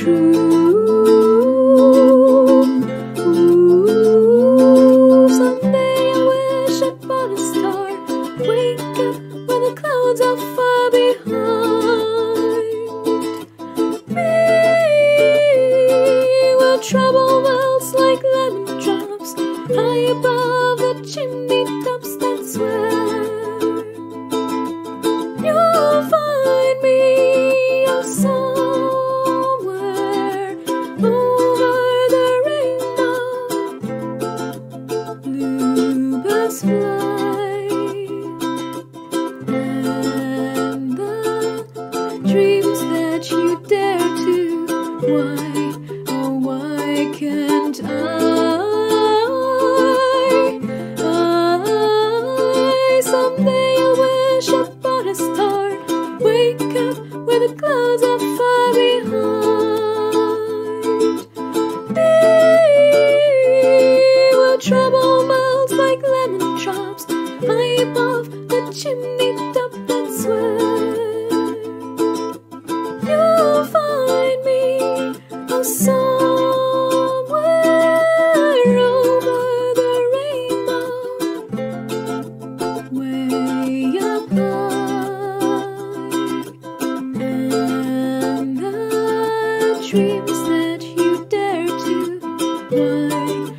true. Dreams that you dare to. Why, oh, why can't I? I someday I wish upon a star. Wake up where the clouds are far behind. Be where trouble melts like lemon drops high above the chimney one.